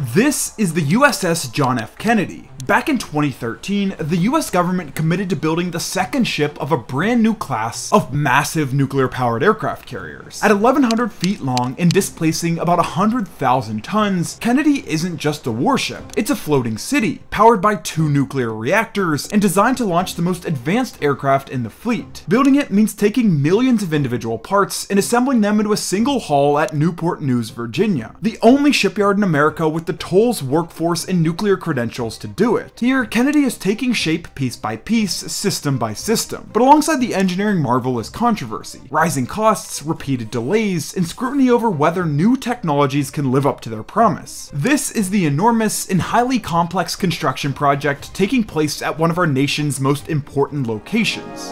This is the USS John F. Kennedy. Back in 2013, the US government committed to building the second ship of a brand new class of massive nuclear powered aircraft carriers. At 1,100 feet long and displacing about 100,000 tons, Kennedy isn't just a warship, it's a floating city, powered by two nuclear reactors and designed to launch the most advanced aircraft in the fleet. Building it means taking millions of individual parts and assembling them into a single hull at Newport News, Virginia, the only shipyard in America with the tolls, workforce, and nuclear credentials to do it. Here, Kennedy is taking shape piece by piece, system by system. But alongside the engineering marvel is controversy, rising costs, repeated delays, and scrutiny over whether new technologies can live up to their promise. This is the enormous and highly complex construction project taking place at one of our nation's most important locations.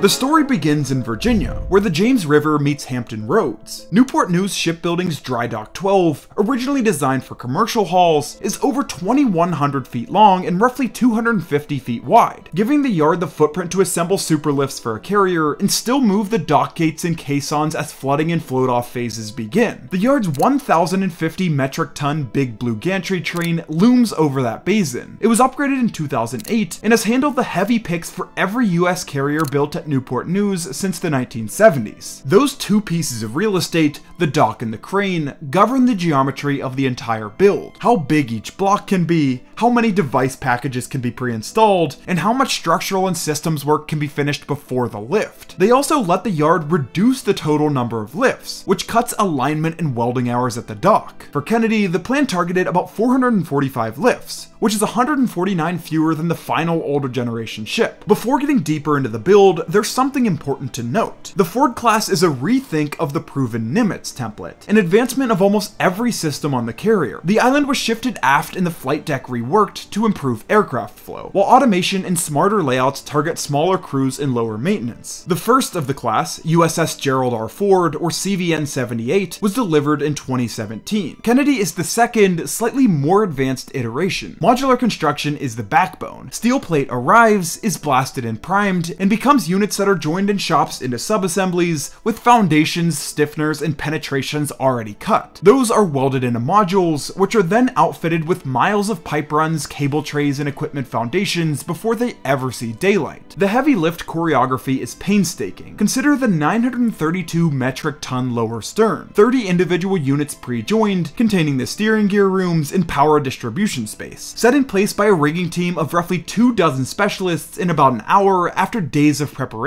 The story begins in Virginia, where the James River meets Hampton Roads. Newport News Shipbuilding's Dry Dock 12, originally designed for commercial hauls, is over 2,100 feet long and roughly 250 feet wide, giving the yard the footprint to assemble superlifts for a carrier and still move the dock gates and caissons as flooding and float off phases begin. The yard's 1,050 metric ton Big Blue Gantry crane looms over that basin. It was upgraded in 2008 and has handled the heavy picks for every US carrier built at Newport News since the 1970s. Those two pieces of real estate, the dock and the crane, govern the geometry of the entire build. How big each block can be, how many device packages can be pre-installed, and how much structural and systems work can be finished before the lift. They also let the yard reduce the total number of lifts, which cuts alignment and welding hours at the dock. For Kennedy, the plan targeted about 445 lifts, which is 149 fewer than the final older generation ship. Before getting deeper into the build, there's something important to note. The Ford class is a rethink of the proven Nimitz template, an advancement of almost every system on the carrier. The island was shifted aft and the flight deck reworked to improve aircraft flow, while automation and smarter layouts target smaller crews and lower maintenance. The first of the class, USS Gerald R. Ford, or CVN-78, was delivered in 2017. Kennedy is the second, slightly more advanced iteration. Modular construction is the backbone. Steel plate arrives, is blasted and primed, and becomes units that are joined in shops into subassemblies, with foundations, stiffeners, and penetrations already cut. Those are welded into modules, which are then outfitted with miles of pipe runs, cable trays, and equipment foundations before they ever see daylight. The heavy lift choreography is painstaking. Consider the 932 metric ton lower stern, 30 individual units pre-joined, containing the steering gear rooms and power distribution space, set in place by a rigging team of roughly two dozen specialists in about an hour after days of preparation,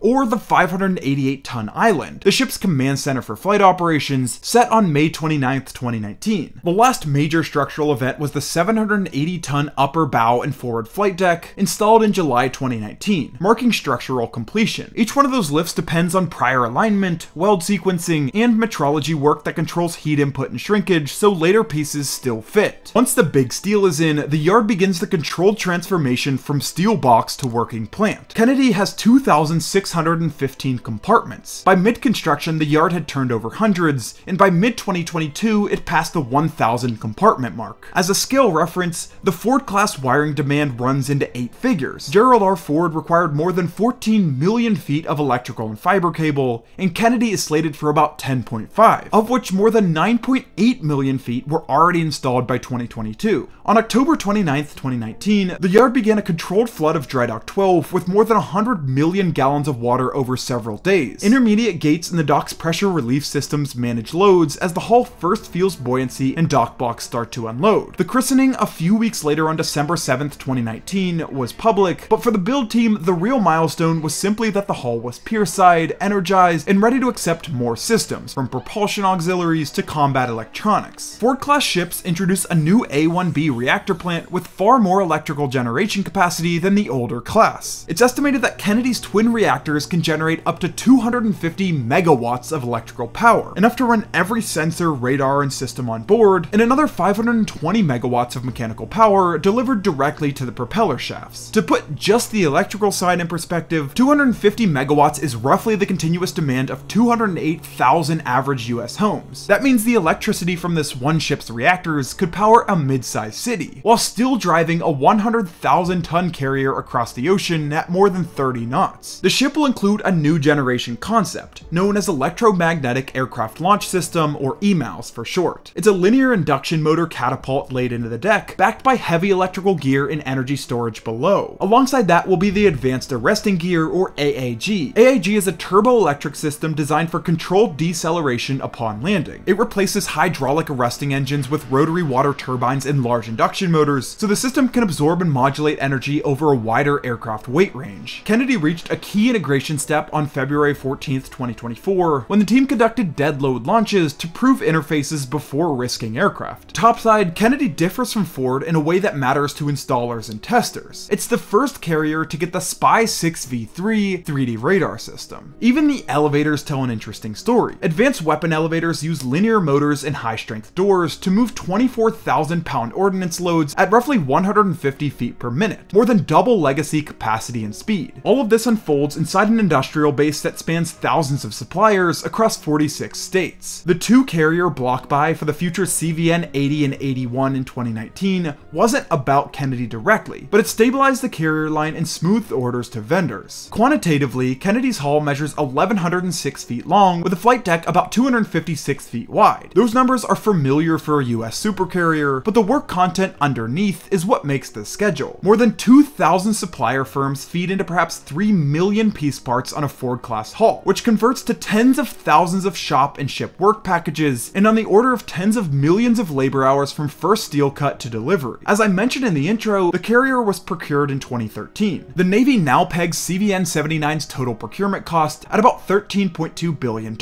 or the 588 ton island, the ship's command center for flight operations, set on May 29, 2019. The last major structural event was the 780 ton upper bow and forward flight deck, installed in July 2019, marking structural completion. Each one of those lifts depends on prior alignment, weld sequencing, and metrology work that controls heat input and shrinkage so later pieces still fit. Once the big steel is in, the yard begins the controlled transformation from steel box to working plant. Kennedy has 2,615 compartments. By mid-construction, the yard had turned over hundreds, and by mid-2022, it passed the 1,000 compartment mark. As a scale reference, the Ford-class wiring demand runs into eight figures. Gerald R. Ford required more than 14 million feet of electrical and fiber cable, and Kennedy is slated for about 10.5, of which more than 9.8 million feet were already installed by 2022. On October 29, 2019, the yard began a controlled flood of Dry Dock 12 with more than 100 million gallons of water over several days. Intermediate gates in the dock's pressure relief systems manage loads as the hull first feels buoyancy and dock blocks start to unload. The christening a few weeks later on December 7, 2019 was public, but for the build team, the real milestone was simply that the hull was pierside, energized, and ready to accept more systems, from propulsion auxiliaries to combat electronics. Ford-class ships introduce a new A1B reactor plant with far more electrical generation capacity than the older class. It's estimated that Kennedy's twin reactors can generate up to 250 megawatts of electrical power, enough to run every sensor, radar, and system on board, and another 520 megawatts of mechanical power delivered directly to the propeller shafts. To put just the electrical side in perspective, 250 megawatts is roughly the continuous demand of 208,000 average US homes. That means the electricity from this one ship's reactors could power a mid-sized city, while still driving a 100,000 ton carrier across the ocean at more than 30 knots. Announced. The ship will include a new generation concept, known as Electromagnetic Aircraft Launch System, or EMALS for short. It's a linear induction motor catapult laid into the deck, backed by heavy electrical gear and energy storage below. Alongside that will be the Advanced Arresting Gear, or AAG. AAG is a turbo-electric system designed for controlled deceleration upon landing. It replaces hydraulic arresting engines with rotary water turbines and large induction motors, so the system can absorb and modulate energy over a wider aircraft weight range. Kennedy reached a key integration step on February 14, 2024, when the team conducted dead load launches to prove interfaces before risking aircraft. Topside, Kennedy differs from Ford in a way that matters to installers and testers. It's the first carrier to get the SPY-6 (V)3 3D radar system. Even the elevators tell an interesting story. Advanced weapon elevators use linear motors and high strength doors to move 24,000 pound ordnance loads at roughly 150 feet per minute, more than double legacy capacity and speed. All of this unfolds inside an industrial base that spans thousands of suppliers across 46 states. The two carrier block buy for the future CVN 80 and 81 in 2019 wasn't about Kennedy directly, but it stabilized the carrier line and smoothed orders to vendors. Quantitatively, Kennedy's hull measures 1106 feet long with a flight deck about 256 feet wide. Those numbers are familiar for a US supercarrier, but the work content underneath is what makes the schedule. More than 2,000 supplier firms feed into perhaps 3 million piece parts on a Ford class hull, which converts to tens of thousands of shop and ship work packages, and on the order of tens of millions of labor hours from first steel cut to delivery. As I mentioned in the intro, the carrier was procured in 2013. The Navy now pegs CVN 79's total procurement cost at about $13.2 billion,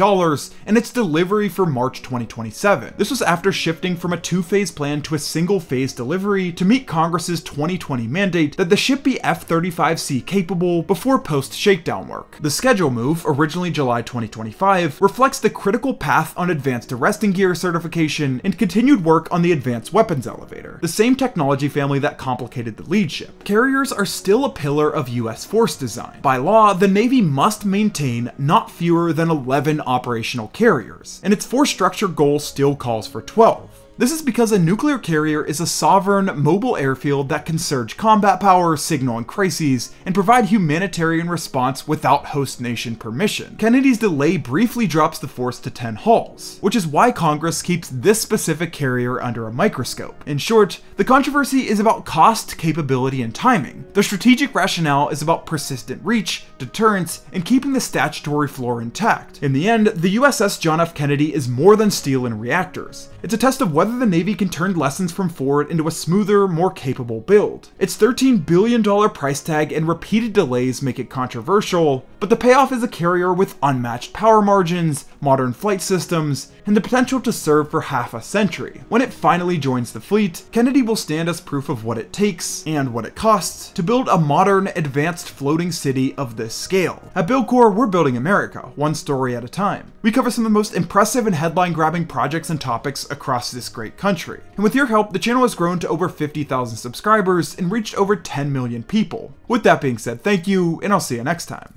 and its delivery for March 2027. This was after shifting from a two-phase plan to a single-phase delivery to meet Congress's 2020 mandate that the ship be F-35C capable before post-shakedown work. The schedule move, originally July 2025, reflects the critical path on advanced arresting gear certification and continued work on the advanced weapons elevator, the same technology family that complicated the lead ship. Carriers are still a pillar of US force design. By law, the Navy must maintain not fewer than 11 operational carriers, and its force structure goal still calls for 12. This is because a nuclear carrier is a sovereign, mobile airfield that can surge combat power, signal in crises, and provide humanitarian response without host nation permission. Kennedy's delay briefly drops the force to 10 hulls, which is why Congress keeps this specific carrier under a microscope. In short, the controversy is about cost, capability, and timing. The strategic rationale is about persistent reach, deterrence, and keeping the statutory floor intact. In the end, the USS John F. Kennedy is more than steel and reactors. It's a test of whether the Navy can turn lessons from Ford into a smoother, more capable build. Its $13 billion price tag and repeated delays make it controversial, but the payoff is a carrier with unmatched power margins, modern flight systems, and the potential to serve for half a century. When it finally joins the fleet, Kennedy will stand as proof of what it takes, and what it costs, to build a modern, advanced floating city of this scale. At Build Core, we're building America, one story at a time. We cover some of the most impressive and headline-grabbing projects and topics across this great country. And with your help, the channel has grown to over 50,000 subscribers and reached over 10 million people. With that being said, thank you, and I'll see you next time.